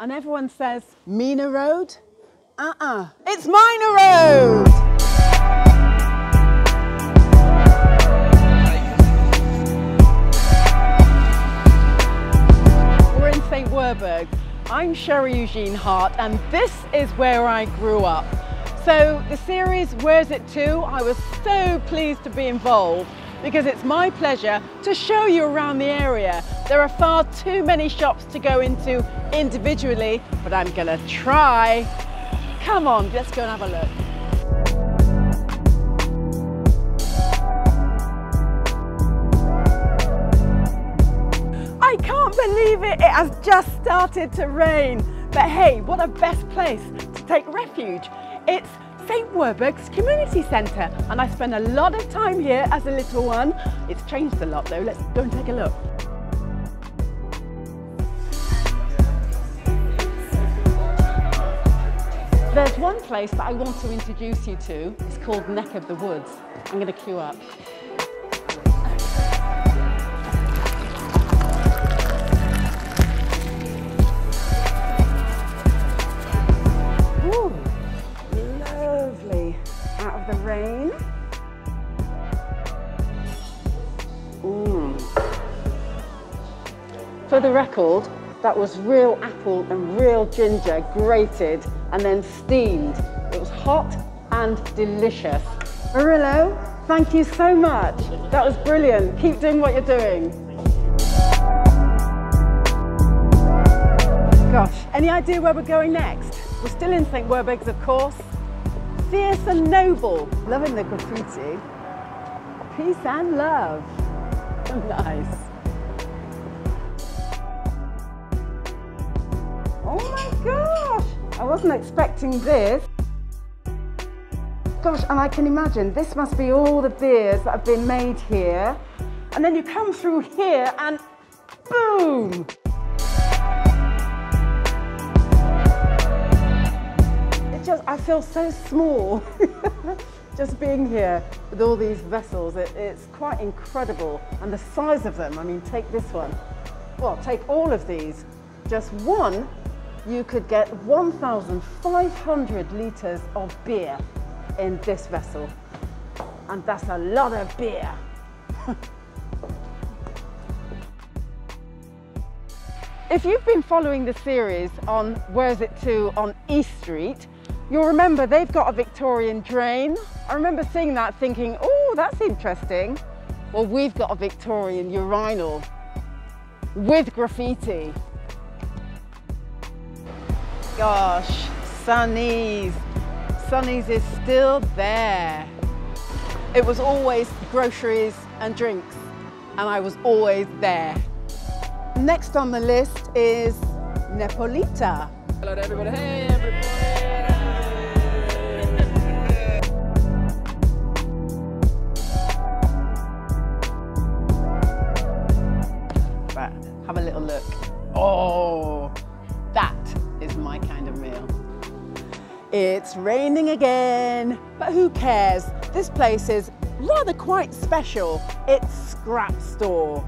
and everyone says Mina Road. Uh-uh, it's Minor Road! We're in St. Werburgh. I'm Sherrie Eugene-Hart and this is where I grew up. So the series Where's It To? I was so pleased to be involved because it's my pleasure to show you around the area. There are far too many shops to go into individually, but I'm gonna try. Come on, let's go and have a look. I can't believe it, it has just started to rain. But hey, what a best place to take refuge. It's St Werburgh's Community Centre and I spent a lot of time here as a little one. It's changed a lot though, let's go and take a look. There's one place that I want to introduce you to. It's called Neck of the Woods. I'm going to queue up. Mm. For the record, that was real apple and real ginger grated and then steamed. It was hot and delicious. Marillo, thank you so much. That was brilliant. Keep doing what you're doing. Gosh, any idea where we're going next? We're still in St. Werburgh's, of course fierce and noble. Loving the graffiti. Peace and love. nice. Oh my gosh, I wasn't expecting this. Gosh, and I can imagine this must be all the beers that have been made here. And then you come through here and boom, It just, I feel so small just being here with all these vessels. It, it's quite incredible. And the size of them, I mean, take this one. Well, take all of these. Just one, you could get 1,500 litres of beer in this vessel. And that's a lot of beer. If you've been following the series on Where's It To on East Street, You'll remember they've got a Victorian drain. I remember seeing that thinking, oh, that's interesting. Well, we've got a Victorian urinal with graffiti. Gosh, Sunny's. Sunny's is still there. It was always groceries and drinks, and I was always there. Next on the list is Nepolita. Hello to everybody. Hey, everybody. It's raining again, but who cares? This place is rather quite special. It's Scrap Store.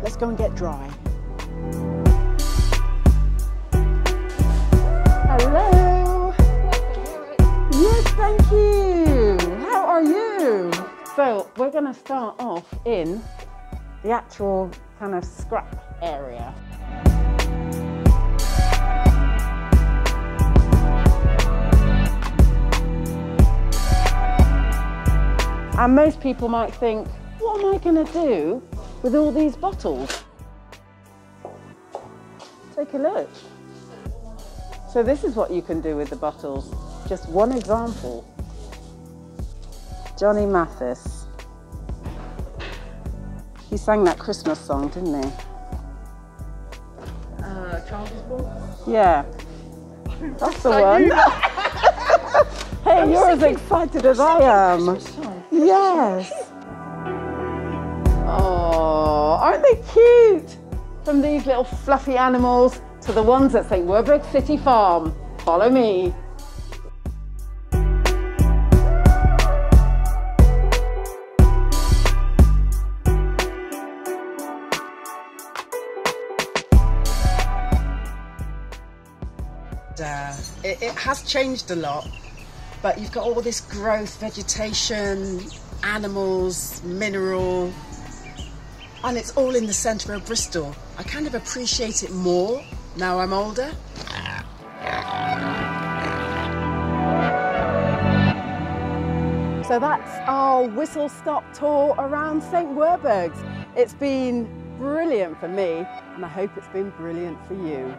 Let's go and get dry. Hello. Yes, thank you. How are you? So we're going to start off in the actual kind of scrap area. And most people might think, what am I going to do with all these bottles? Take a look. So this is what you can do with the bottles. Just one example. Johnny Mathis. He sang that Christmas song, didn't he? Yeah. That's the one. hey, you're as excited as I am. Yes. Oh, aren't they cute? From these little fluffy animals to the ones at St. Werburgh City Farm. Follow me. uh, it, it has changed a lot. But you've got all this growth, vegetation, animals, mineral, and it's all in the centre of Bristol. I kind of appreciate it more now I'm older. So that's our whistle stop tour around St Werburgh's. It's been brilliant for me and I hope it's been brilliant for you.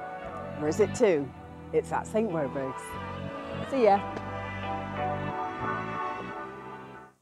Where is it to? It's at St Werburgh's. See ya.